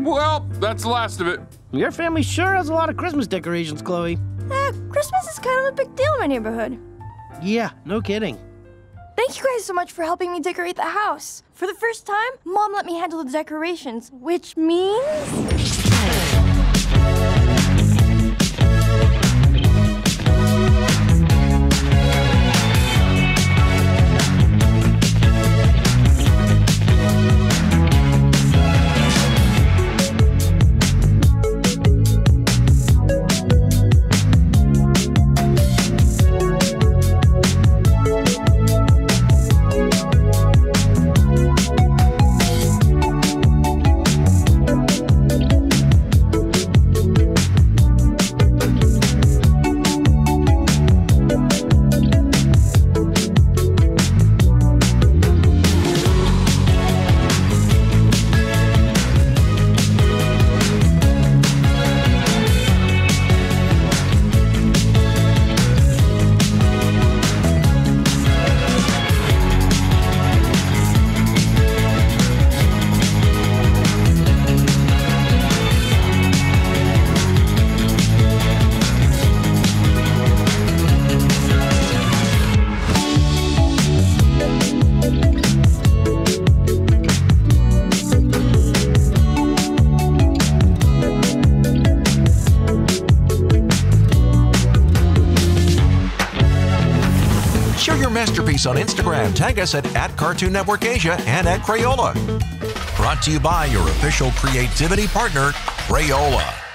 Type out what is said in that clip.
Well, that's the last of it. Your family sure has a lot of Christmas decorations, Chloe. Eh, Christmas is kind of a big deal in my neighborhood. Yeah, no kidding. Thank you guys so much for helping me decorate the house. For the first time, Mom let me handle the decorations, which means. Share your masterpiece on Instagram. Tag us at, at Cartoon Network Asia and at Crayola. Brought to you by your official creativity partner, Crayola.